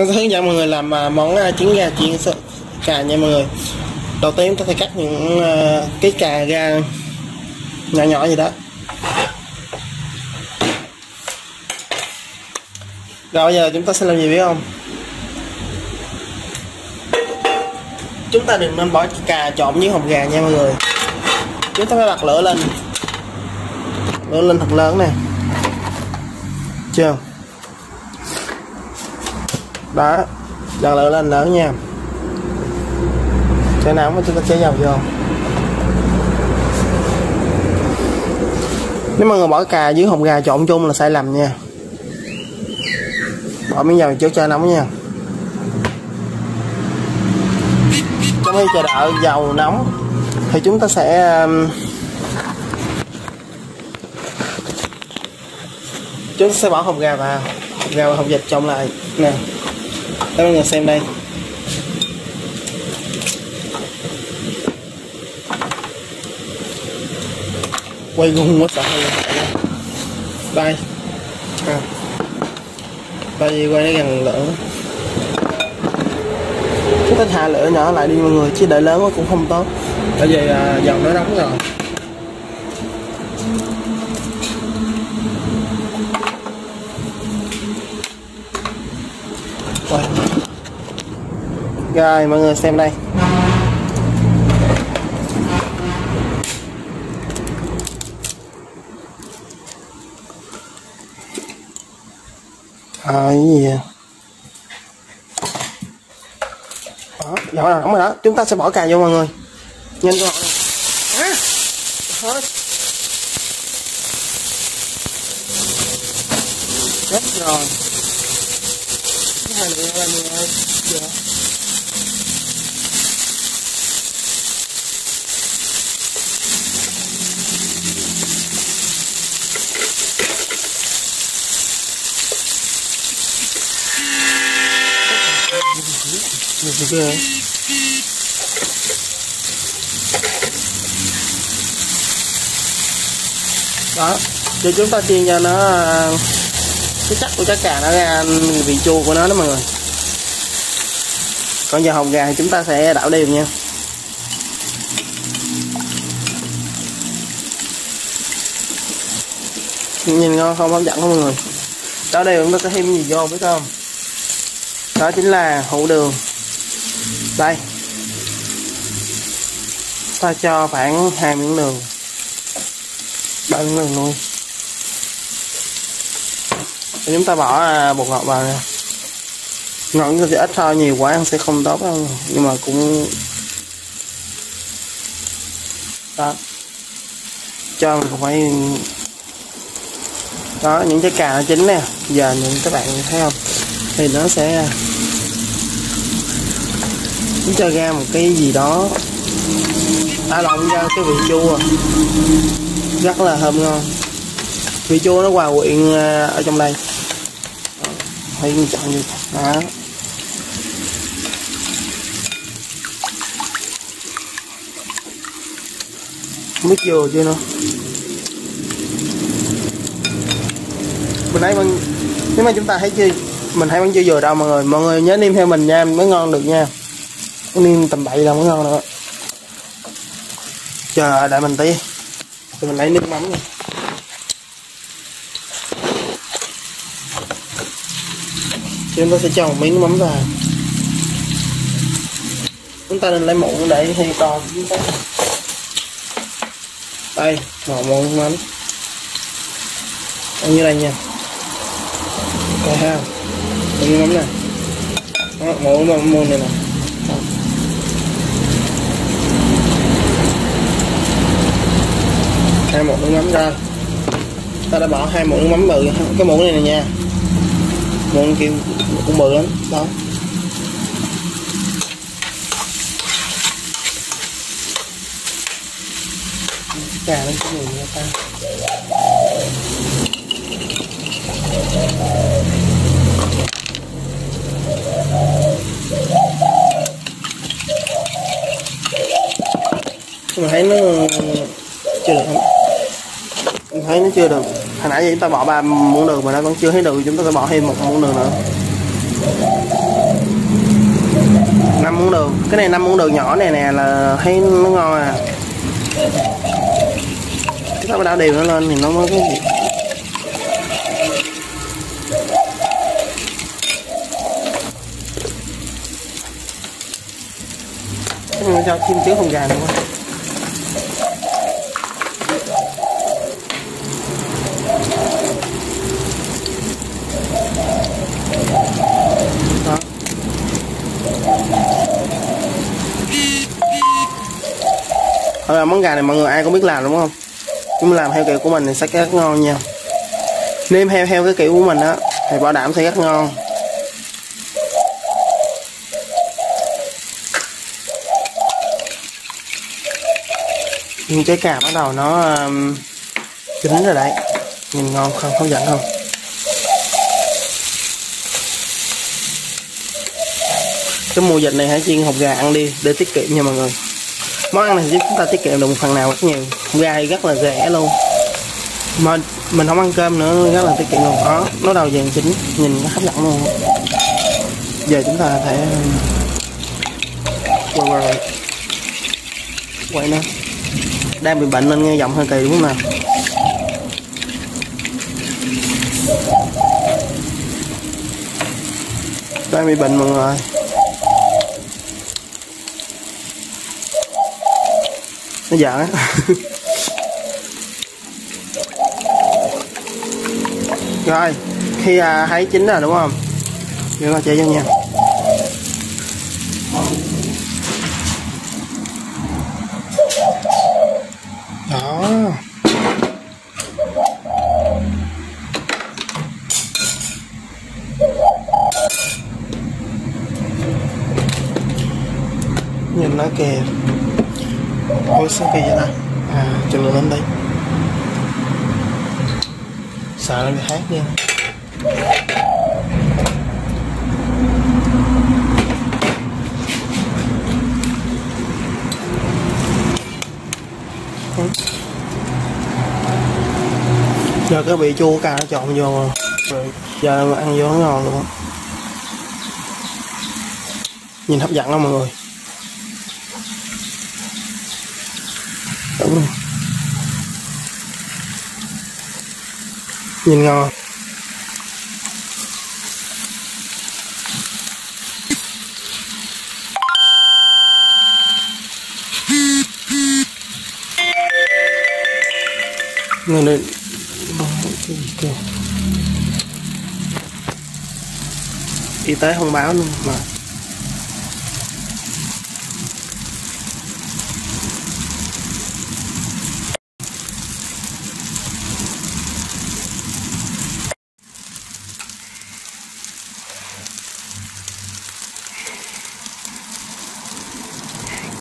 Tôi sẽ hướng dẫn mọi người làm à, món à, trứng gà chiên cà nha mọi người. Đầu tiên chúng ta sẽ cắt những à, cái cà ra nhỏ nhỏ gì đó. Rồi, bây giờ chúng ta sẽ làm gì biết không? Chúng ta đừng nên bỏ cà trộn với hột gà nha mọi người. Chúng ta phải bật lửa lên. Lửa lên thật lớn nè. Chưa? Đó dần lửa lên lớn nha. Cho nóng mà chúng ta chế dầu vô? Nếu mà người bỏ cà dưới hồng gà trộn chung là sai lầm nha. Bỏ miếng dầu trước cho nóng nha. Trong khi chờ đợi dầu nóng, thì chúng ta sẽ um, chúng ta sẽ bỏ hồng gà vào. Hồng gà và hồng vịt trộn lại. Nè các mọi người xem đây. Quay gung quá sợ đây. À. Vì quay nó gần lửa. Chúng ta hạ lửa nhỏ lại đi mọi người chứ đợi lớn quá cũng không tốt. Tại vì à, dầu nó nóng rồi rồi, rồi mọi người xem đây. À, cái gì vậy? đó rồi đó chúng ta sẽ bỏ cà vô mọi người. Nhanh gọn à, hết hết rồi cái hai nữa là mình ơi dạ đó cho chúng ta chiên cho nó cái chắc của trái cà nó ra vị chua của nó đó mọi người. Còn giờ hồng gà thì chúng ta sẽ đảo đều nha. Nhìn ngon không, hấp dẫn không mọi người? Đảo đều chúng ta sẽ thêm gì vô biết không? Đó chính là hũ đường. Đây. Ta cho khoảng hai miếng đường. Ba miếng đường luôn. Chúng ta bỏ bột ngọt vào nè. Ngọt thì ít thôi, nhiều quá ăn sẽ không tốt đâu. Nhưng mà cũng đó. Cho mình phải đó, những trái cà nó chín nè. Giờ những các bạn thấy không? Thì nó sẽ nó cho ra một cái gì đó. À, Đã động ra cái vị chua. Rất là thơm ngon. Vị chua nó hòa quyện à, ở trong đây. Đó, phải chọn như đó. Không chiều vừa chưa nữa mình thấy vẫn nếu mà chúng ta thấy chưa mình thấy vẫn chưa vừa đâu mọi người. Mọi người nhớ nêm theo mình nha mới ngon được nha. Nêm tầm bậy là mới ngon nữa chờ đợi mình tí. Thì mình lấy nước mắm nha. Chúng ta sẽ cho một miếng mắm vào. Chúng ta nên lấy muỗng để hay to chúng ta đây một muỗng mắm. Ăn như đây nha. Đây ha. Miếng mắm này đó, muỗng mắm muỗng này nè. Hai muỗng mắm ra. Ta đã bỏ hai muỗng mắm bự cái muỗng này nè nha muỗng kêu cũng bự lắm. Đó. Cà nó cái mùi người ta. Mình thấy nó chưa được không? Mình thấy nó chưa được hồi nãy giờ chúng ta bỏ ba muỗng đường mà nó vẫn chưa thấy đường, chúng ta sẽ bỏ thêm một muỗng đường nữa. Năm muỗng đường. Cái này năm muỗng đường nhỏ này nè, là thấy nó ngon à. Chúng ta phải đảo đều nó lên thì nó mới có gì. Cho chim tiếng không gà nữa. Thôi là món gà này mọi người ai cũng biết làm đúng không? Nhưng mà làm theo kiểu của mình thì sẽ rất ngon nha. Nêm heo theo cái kiểu của mình á thì bảo đảm sẽ rất ngon. Nhưng trái cà bắt đầu nó um, chín rồi đấy. Nhìn ngon không không dẫn không? Cái mùa dịch này hãy chiên hộp gà ăn đi để tiết kiệm nha mọi người món ăn này giúp chúng ta tiết kiệm được một phần nào rất nhiều. Gai rất là rẻ luôn. Mà mình không ăn cơm nữa rất là tiết kiệm luôn. Đó nó đầu vàng chính, nhìn nó hấp dẫn luôn. Giờ chúng ta thể quay qua rồi. Quay nữa đang bị bệnh nên nghe giọng hơi kỳ đúng không nào? Đang bị bệnh mọi người. Nó giỡn. Á rồi khi à, thấy chín rồi đúng không? Đưa qua chơi cho nha. Đó. Nhìn nó kìa ôi, sao kỳ vậy ta? À cho lửa lên đây. Sợ lên bị hát nha. Giờ cái vị chua cà nó trộn vô rồi. Giờ ăn vô nó ngon luôn nhìn hấp dẫn không mọi người. Đúng rồi nhìn ngon người này y tế không báo luôn mà